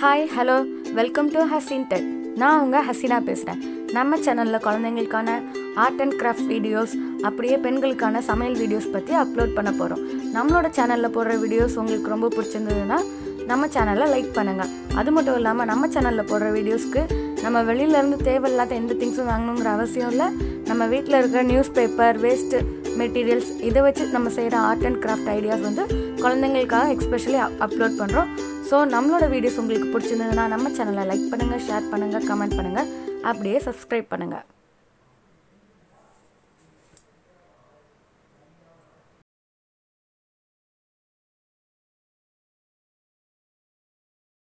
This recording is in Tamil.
Hi hello welcome to Hasin tech நான் உங்கள் ஹசினா பேசுகிறேன் நம்ம சேனலில் குழந்தைங்களுக்கான ஆர்ட் அண்ட் கிராஃப்ட் வீடியோஸ் அப்படியே பெண்களுக்கான சமையல் வீடியோஸ் பற்றி அப்லோட் பண்ண போகிறோம் நம்மளோட சேனலில் போடுற வீடியோஸ் உங்களுக்கு ரொம்ப பிடிச்சிருந்ததுன்னா நம்ம சேனலை லைக் பண்ணுங்கள் அது மட்டும் இல்லாமல் நம்ம சேனலில் போடுற வீடியோஸ்க்கு நம்ம வெளியிலேருந்து தேவையில்லாத எந்த திங்ஸும் வாங்கணுங்கிற அவசியம் இல்லை. நம்ம வீட்டில் இருக்கிற நியூஸ் பேப்பர் வேஸ்ட்டு மெட்டீரியல்ஸ் இதை வச்சு நம்ம செய்கிற ஆர்ட் அண்ட் கிராஃப்ட் ஐடியாஸ் வந்து குழந்தைங்களுக்காக எக்ஸ்பெஷலி அப்லோட் பண்ணுறோம் ஸோ நம்மளோட வீடியோஸ் உங்களுக்கு பிடிச்சிருந்ததுன்னா நம்ம சேனலை லைக் பண்ணுங்கள் ஷேர் பண்ணுங்கள் கமெண்ட் பண்ணுங்கள் அப்படியே சப்ஸ்கிரைப் பண்ணுங்கள்